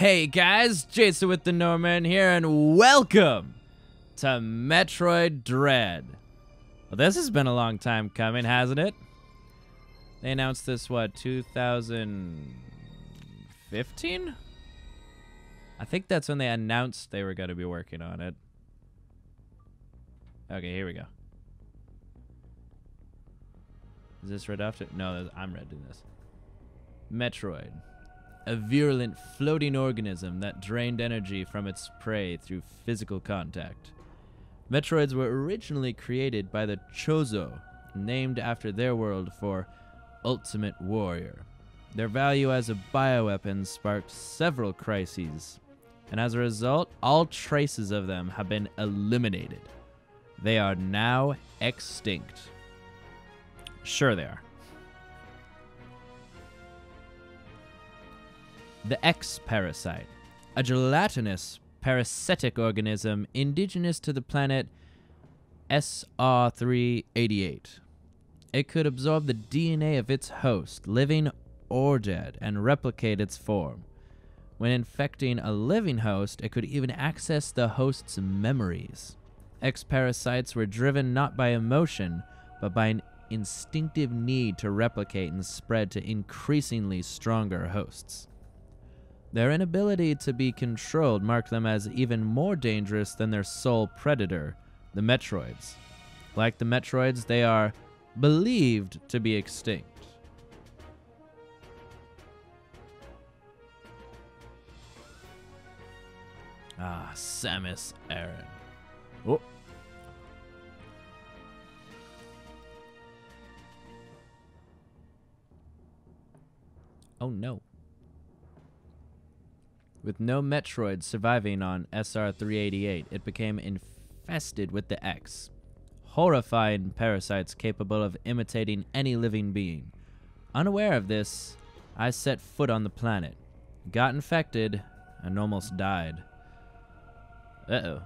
Hey guys, Jason with the Nowhere Men here, and welcome to Metroid Dread. Well, this has been a long time coming, hasn't it? They announced this, what, 2015? I think that's when they announced they were going to be working on it. Okay, here we go. Is this red after? No, I'm red doing this. Metroid. A virulent floating organism that drained energy from its prey through physical contact. Metroids were originally created by the Chozo, named after their world for Ultimate Warrior. Their value as a bioweapon sparked several crises, and as a result, all traces of them have been eliminated. They are now extinct. Sure, they are. The X parasite, a gelatinous parasitic organism indigenous to the planet SR388. It could absorb the DNA of its host, living or dead, and replicate its form. When infecting a living host, it could even access the host's memories. X parasites were driven not by emotion, but by an instinctive need to replicate and spread to increasingly stronger hosts. Their inability to be controlled marked them as even more dangerous than their sole predator, the Metroids. Like the Metroids, they are believed to be extinct. Ah, Samus Aran. Oh. Oh no. With no Metroids surviving on SR 388, it became infested with the X. Horrifying parasites capable of imitating any living being. Unaware of this, I set foot on the planet, got infected, and almost died. Uh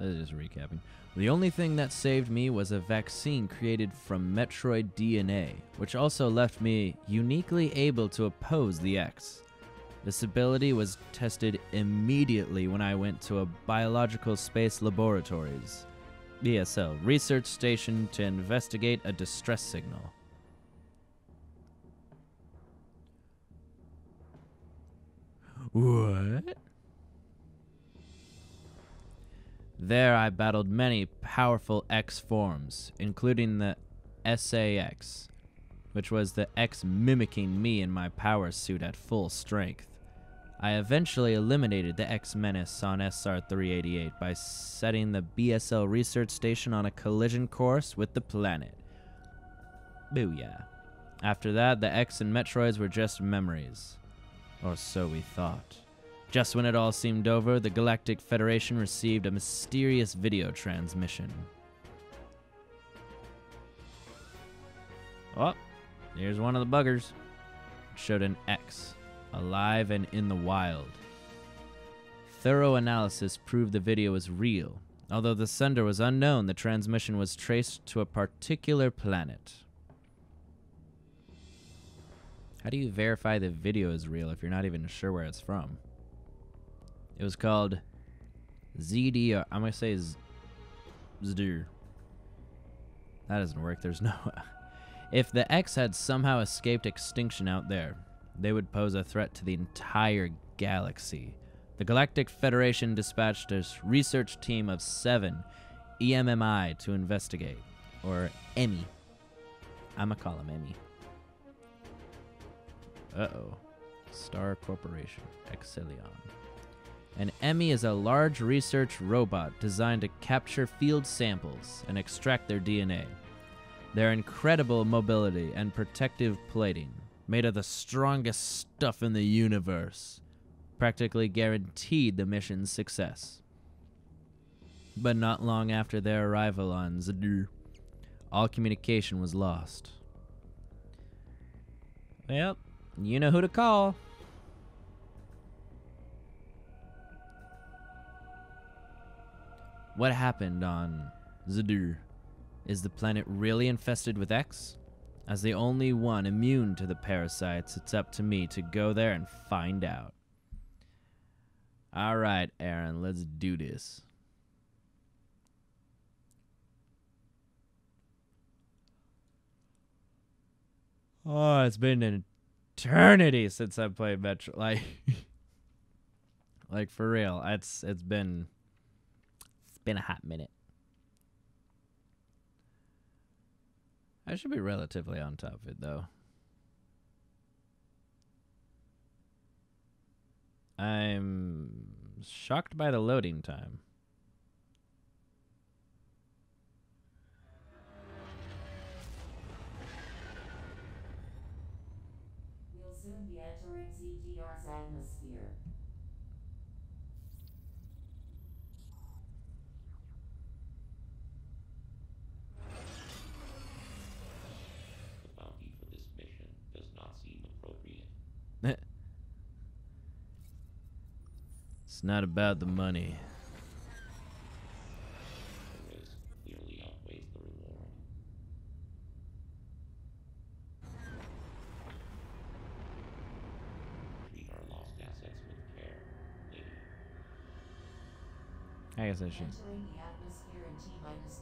This is just recapping. The only thing that saved me was a vaccine created from Metroid DNA, which also left me uniquely able to oppose the X. This ability was tested immediately when I went to a Biological Space Laboratories, BSL, research station to investigate a distress signal. What? There I battled many powerful X forms, including the SA-X, which was the X mimicking me in my power suit at full strength. I eventually eliminated the X Menace on SR-388 by setting the BSL research station on a collision course with the planet. Booyah. After that, the X and Metroids were just memories. Or so we thought. Just when it all seemed over, the Galactic Federation received a mysterious video transmission. Oh, here's one of the buggers. It showed an X, alive and in the wild. Thorough analysis proved the video was real. Although the sender was unknown, the transmission was traced to a particular planet. How do you verify the video is real if you're not even sure where it's from? It was called ZD. I'm gonna say ZDR. That doesn't work. There's no. if the X had somehow escaped extinction out there, they would pose a threat to the entire galaxy. The Galactic Federation dispatched a research team of seven EMMI to investigate, or EMI. I'ma call him EMI. Uh oh. Star Corporation, Exilion. An EMI is a large research robot designed to capture field samples and extract their DNA. Their incredible mobility and protective plating, made of the strongest stuff in the universe, practically guaranteed the mission's success. But not long after their arrival on Zadur, all communication was lost. Well, you know who to call. What happened on Zadur? Is the planet really infested with X? As the only one immune to the parasites, it's up to me to go there and find out. All right, Aran, let's do this. Oh, it's been an eternity since I played Metro. Like, like for real, it's it's been been a hot minute. I should be relatively on top of it though. I'm shocked by the loading time. It's not about the money. The risk clearly outweighs the reward. Treat our lost assets with care, lady. I guess I should. Entering the atmosphere in T minus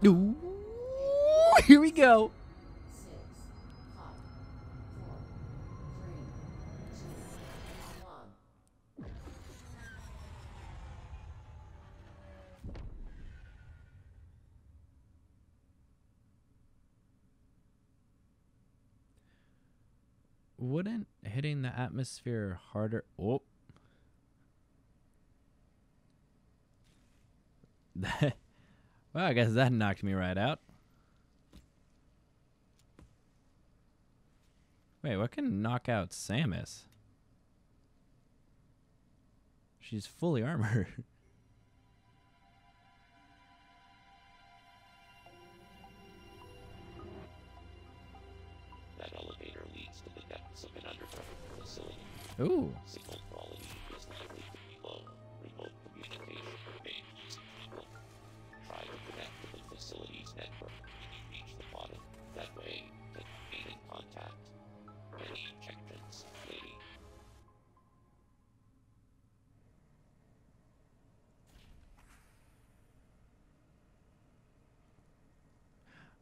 10, Ooh, here we go. Atmosphere harder? Oh. well, I guess that knocked me right out. Wait, what can knock out Samus? She's fully armored. lady.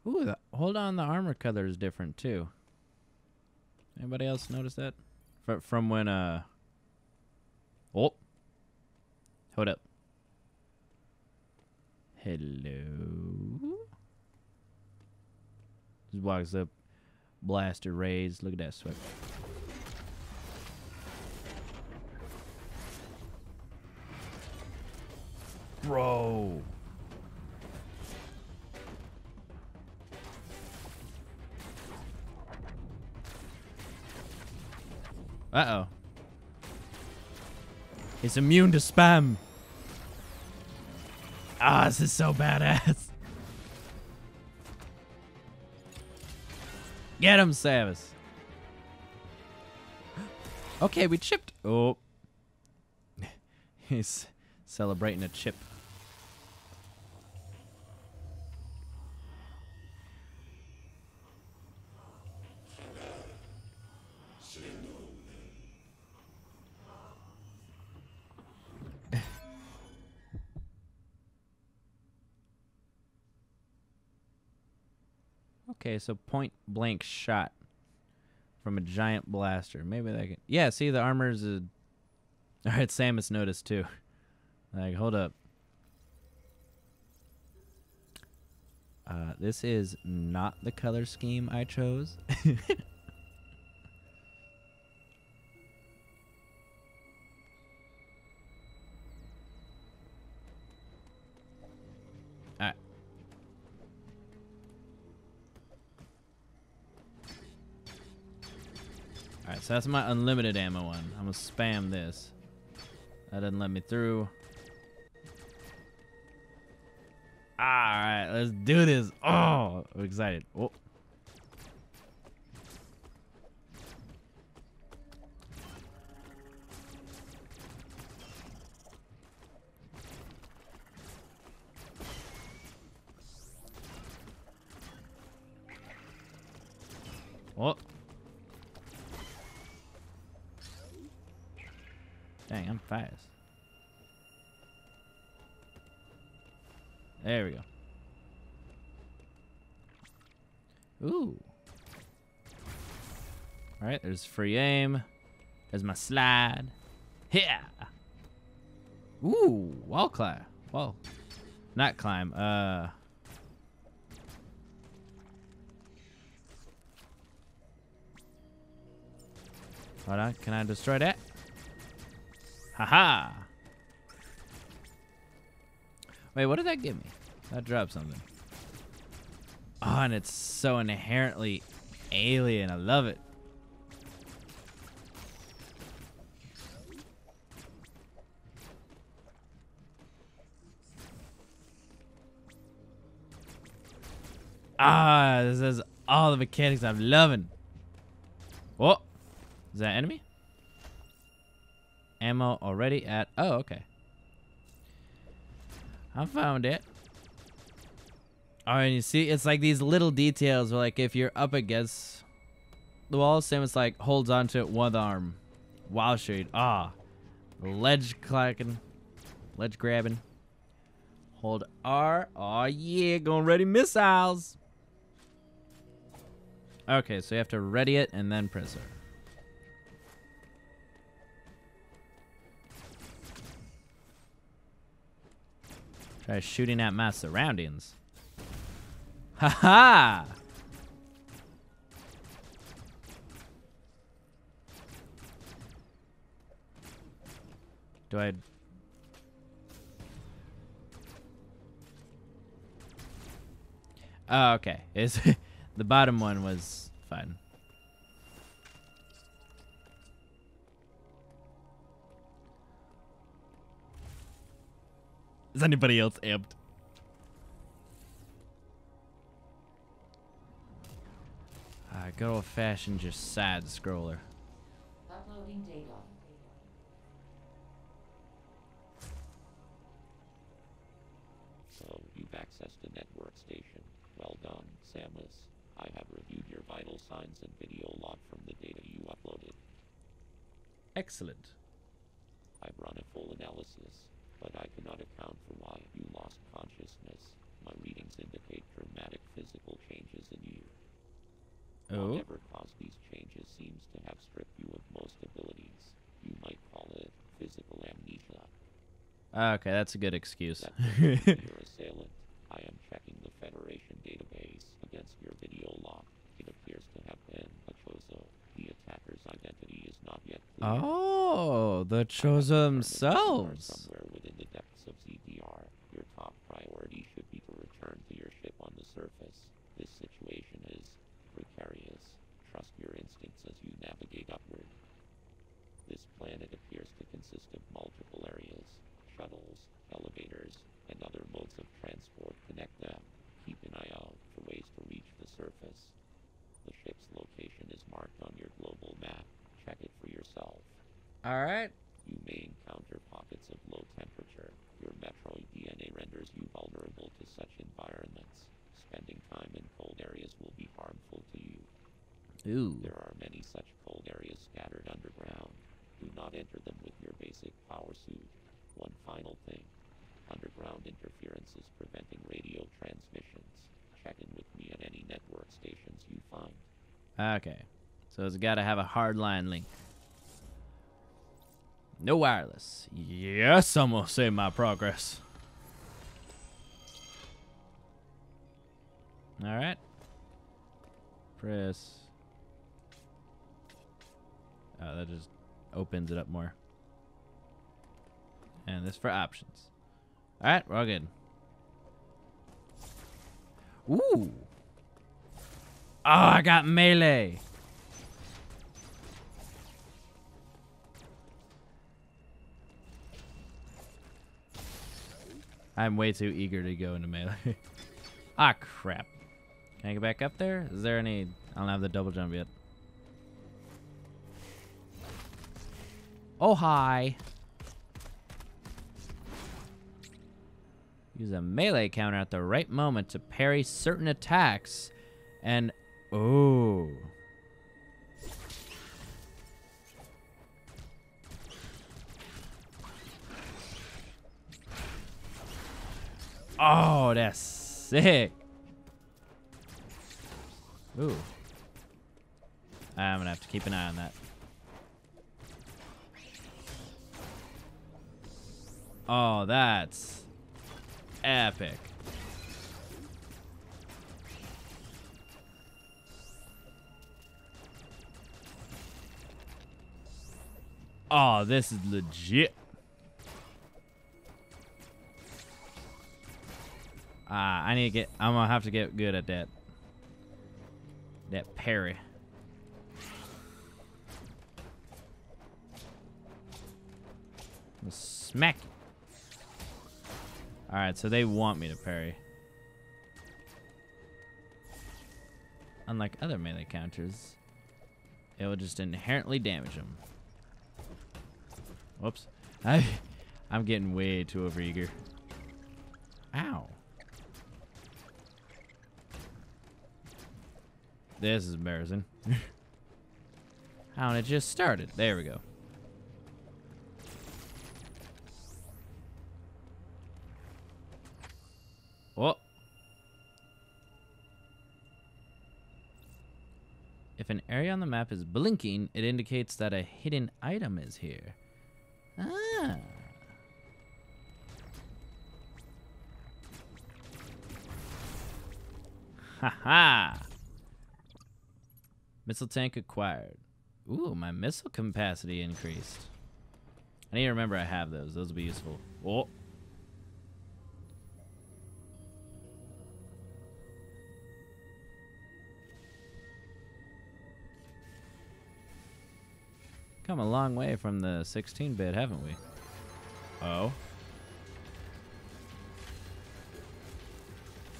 Ooh, the, hold on, the armor color is different too. Anybody else notice that? Fr- from when, uh. Oh. Hold up. Hello? Just walks up, blaster raised. Look at that sweat. Bro. Uh oh. He's immune to spam. Ah, this is so badass. Get him, Samus. Okay, we chipped. Oh. He's celebrating a chip. Okay, so point blank shot from a giant blaster. Maybe that can. Yeah, see the armor's a. All right, Samus noticed too. Like, hold up. Uh, this is not the color scheme I chose. So that's my unlimited ammo one. I'm gonna spam this. That didn't let me through. Alright, let's do this. Oh, I'm excited. Oh. Oh. Fast. There we go. Ooh. Alright, there's free aim. There's my slide. Yeah. Ooh, wall climb. Wall. Not climb. Uh. Hold on. Can I destroy that? Haha. Wait, what did that give me? That dropped something. Oh, and it's so inherently alien. I love it. Ah, this is all the mechanics I'm loving. What? Is that enemy? Ammo already at. Oh, okay. I found it. Oh, and you see, it's like these little details. Where, like if you're up against the wall, Samus like holds onto it one arm Wow shooting. Ah, ledge clacking, ledge grabbing. Hold R. Oh yeah, going ready missiles. Okay, so you have to ready it and then press R. Try shooting at my surroundings. Ha ha! Do I? Oh, okay. Is the bottom one was fine. Is anybody else amped? Uh, good old fashioned, just side scroller. Uploading data. So you've accessed a network station. Well done, Samus. I have reviewed your vital signs and video log from the data you uploaded. Excellent. I've run a full analysis, but I cannot account for why you lost consciousness. My readings indicate dramatic physical changes in you. Oh. Whatever caused these changes seems to have stripped you of most abilities. You might call it physical amnesia. Ah, okay, that's a good excuse. That doesn't your assailant. I am checking the Federation database against your video log. It appears to have been a Chozo. The attacker's identity is not yet clear. oh, the Chozo themselves. Somewhere within the depths of ZDR, your top priority should be to return to your ship on the surface. This situation is precarious. Trust your instincts as you navigate upward. This planet appears to consist of multiple areas. Shuttles, elevators, and other modes of transport connect them. Keep an eye out for ways to reach the surface. The ship's location is marked on your global map. Check it for yourself. All right. You may encounter pockets of low temperature. Your Metroid DNA renders you vulnerable to such environments. Spending time in cold areas will be harmful to you. Ooh. There are many such cold areas scattered underground. Do not enter them with your basic power suit. One final thing. Underground interference is preventing radio transmissions. Check in with me at any network stations you find. Okay. So it's got to have a hard line link. No wireless. Yes, I'm gonna save my progress. All right. Press. Oh, that just opens it up more. And this for options. All right, we're all good. Ooh. Oh, I got melee. I'm way too eager to go into melee. ah, crap. Can I get back up there? Is there any... I don't have the double jump yet. Oh, hi. Use a melee counter at the right moment to parry certain attacks. And... Oh. Oh, that's sick. Ooh. I'm gonna have to keep an eye on that. Oh, that's epic. Oh, this is legit. Ah, I need to get. I'm gonna have to get good at that. That parry. Smack. All right, so they want me to parry. Unlike other melee counters, it will just inherently damage them. Whoops. I, I'm getting way too overeager. Ow. This is embarrassing. How and it just started. There we go. Oh. If an area on the map is blinking, it indicates that a hidden item is here. Ah. Haha. Missile tank acquired. Ooh, my missile capacity increased. I need to remember I have those. Those will be useful. Oh. Come a long way from the 16-bit, haven't we? Oh.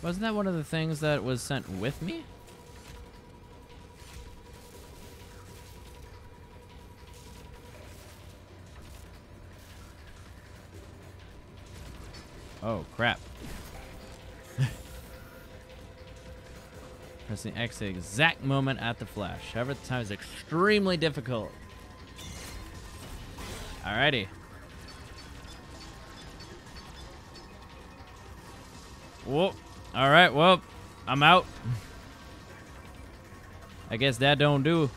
Wasn't that one of the things that was sent with me? Oh, crap. Pressing X the exact moment at the flash. However, the time is extremely difficult. Alrighty. Whoa. Alright, well, I'm out. I guess that don't do.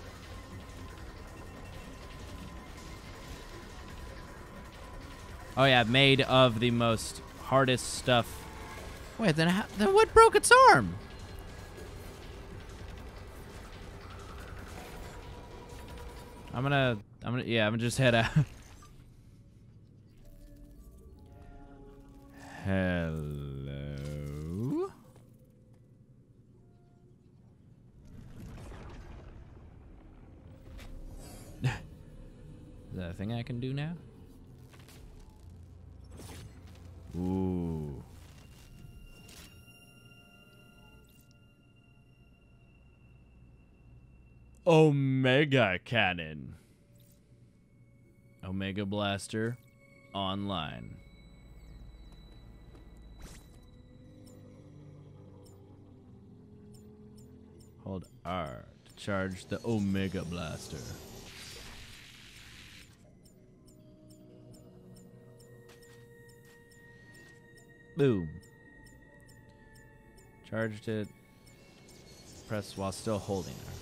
Oh yeah, made of the most hardest stuff. Wait, then how, then what broke its arm? I'm gonna, I'm gonna, yeah, I'm gonna just head out. Hello. Is that a thing I can do now? Ooh. Omega Cannon. Omega Blaster online. Hold R to charge the Omega Blaster. Boom. Charged it. Press while still holding her.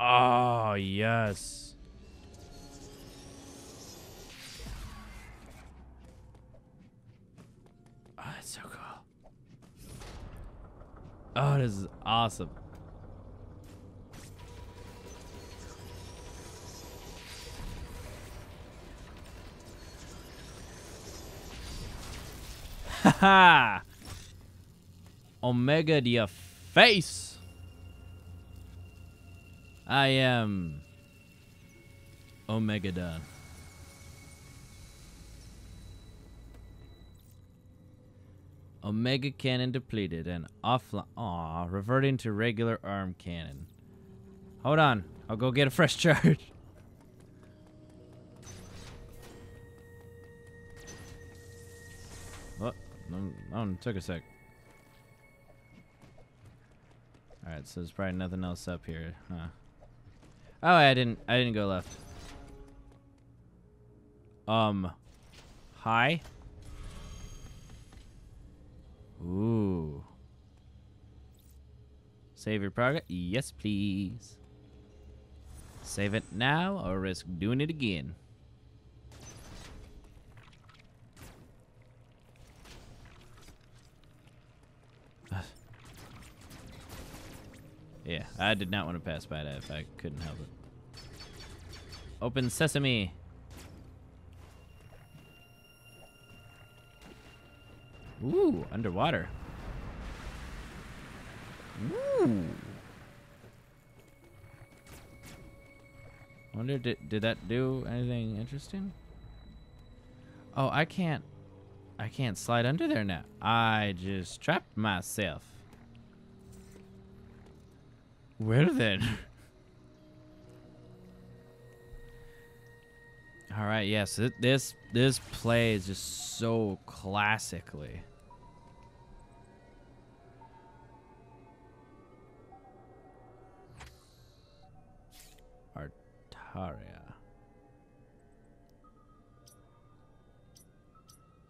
Oh, yes. Ah, oh, that's so cool. Oh, this is awesome. Haha! Omega to face! I am Omega Omegadon. Omega cannon depleted and offline. Aw, reverting to regular arm cannon. Hold on, I'll go get a fresh charge. Oh, took a sec. Alright, so there's probably nothing else up here, huh? Oh, I didn't I didn't go left. Um Hi? Ooh. Save your progress? Yes, please. Save it now or risk doing it again. Yeah, I did not want to pass by that if I couldn't help it. Open sesame. Ooh, underwater. Ooh. Wonder did did that do anything interesting? Oh, I can't I can't slide under there now. I just trapped myself. Where then? All right, yes, th- this this is just so classically. Artaria.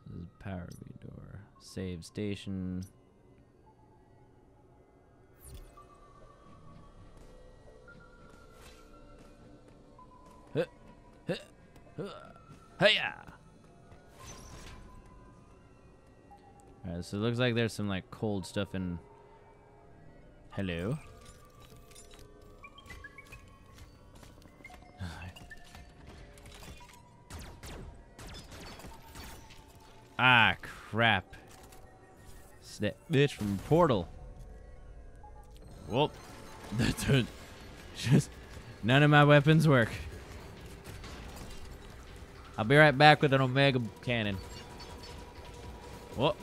This is Power. Save station. Hiya! Alright, so it looks like there's some like cold stuff in. Hello? Ah, crap. That bitch from Portal. Well, that's a, just none of my weapons work. I'll be right back with an Omega cannon. Whoop.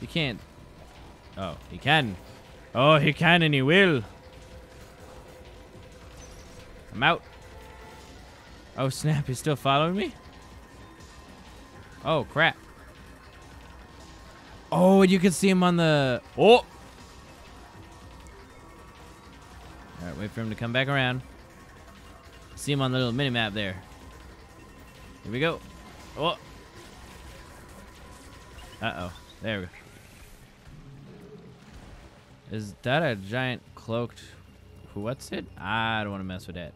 You can't. Oh, he can. Oh, he can and he will. I'm out. Oh, snap. He's still following me? Oh, crap. Oh, and you can see him on the... Oh! Wait for him to come back around. See him on the little mini-map there. Here we go. Oh! Uh-oh. There we go. Is that a giant cloaked... What's it? I don't want to mess with that.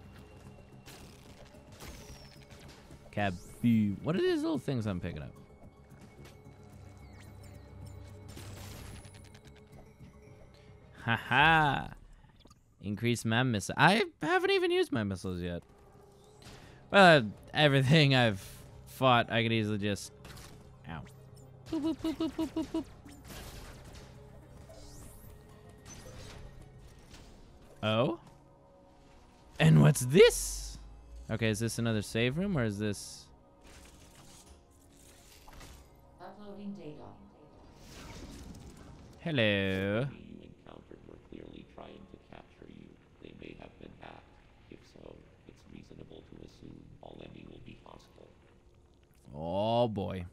Cab. What are these little things I'm picking up? Haha. Increase my missile. I haven't even used my missiles yet. Well, uh, everything I've fought, I could easily just. Ow. Boop, boop, boop, boop, boop, boop, boop. Oh? And what's this? Okay, is this another save room or is this. Uploading data. Hello. EMMI you encountered were clearly trying to capture you. They may have been hacked. If so, it's reasonable to assume all EMMI will be hostile. Oh boy.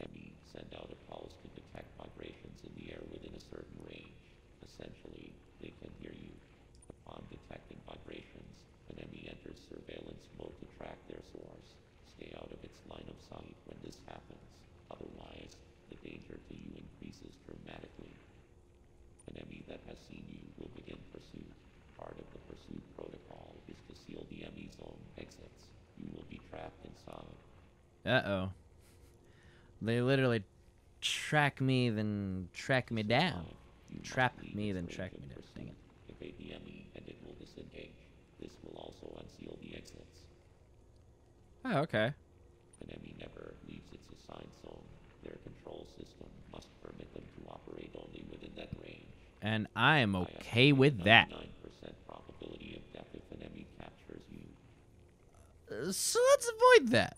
EMMI send out a pulse to detect vibrations in the air within a certain range. Essentially, they can hear you. Upon detecting vibrations, an EMMI enters surveillance mode to track their source. Stay out of its line of sight when this happens. Otherwise, the danger to you increases dramatically. An EMMI that has seen you will begin pursuit. Part of the pursuit protocol is to seal the EMMI's own exits. You will be trapped inside. Uh oh. They literally track me, then track me down. Trap me, then track me down. Dang it. The EMMI and it will disengage. This will also unseal the exits. Oh, okay. An EMMI never leaves its assigned zone. Their control system must permit them to operate only within that range. And I am okay estimate with that. probability of death if an EMMI captures you. Uh, So let's avoid that.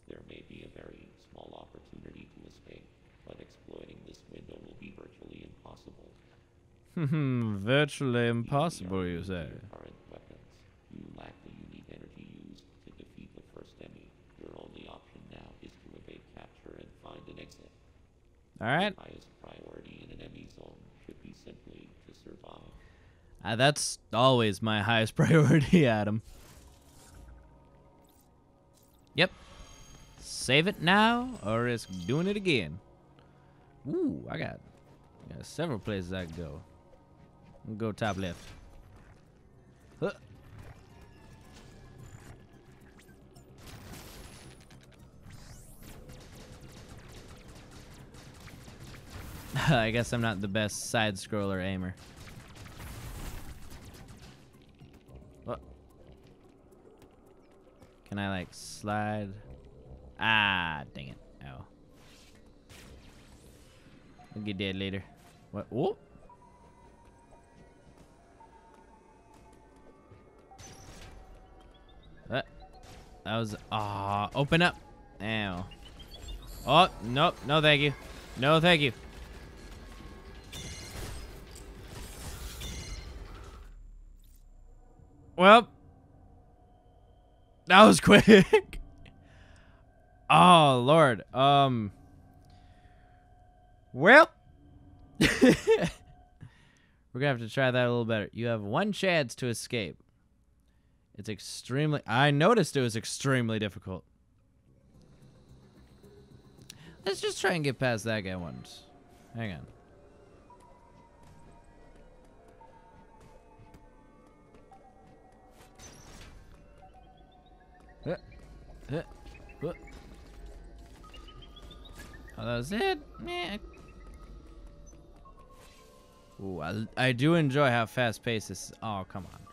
Zone should be simply to survive. Uh, that's always my highest priority, Adam. Yep. Save it now or risk doing it again. Ooh, I got, got several places I can go. Go top left. Huh. I guess I'm not the best side scroller aimer. What? Can I like slide? Ah, dang it. Oh. I'll get dead later. What? Oh. That was ah open up. Ow. Oh nope, no thank you, no thank you. Well, that was quick. oh lord. Um. Well, we're gonna have to try that a little better. You have one chance to escape. It's extremely. I noticed it was extremely difficult. Let's just try and get past that guy once. Hang on. Oh, that was it? Yeah. Ooh, I, I do enjoy how fast paced this. Oh, come on.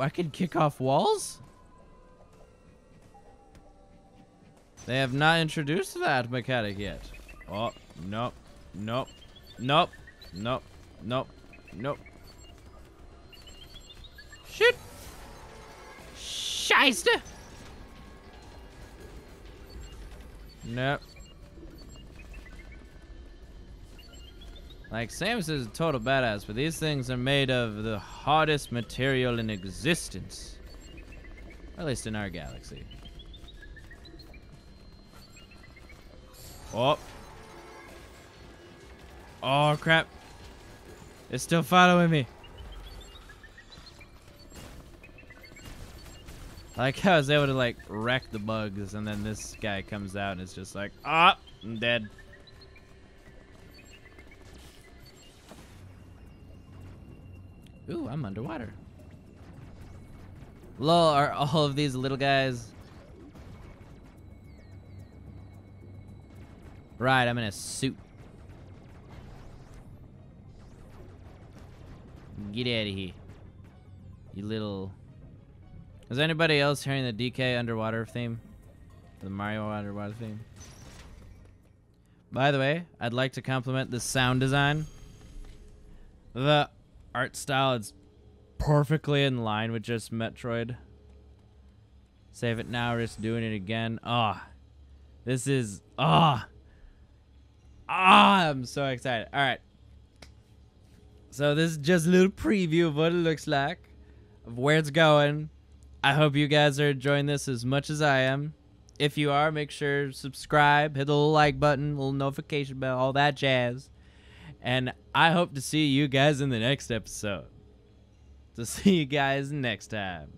I can kick off walls? They have not introduced that mechanic yet. Oh, nope, nope, nope, nope, nope, nope. Shit! Scheiße! Nope. Like Samus is a total badass, but these things are made of the hardest material in existence. At least in our galaxy. Oh. Oh crap. It's still following me. Like how I was able to like wreck the bugs and then this guy comes out and it's just like, ah, I'm dead. Ooh, I'm underwater. Lol, are all of these little guys? Right, I'm in a suit. Get out of here. You little... Is anybody else hearing the DK underwater theme? The Mario underwater theme? By the way, I'd like to compliment the sound design. The art style is perfectly in line with just Metroid. Save it now, risk doing it again. Ah, this is ah, ah. I'm so excited. All right. So this is just a little preview of what it looks like, of where it's going. I hope you guys are enjoying this as much as I am. If you are, make sure subscribe, hit the little like button, little notification bell, all that jazz. And I hope to see you guys in the next episode. So see you guys next time.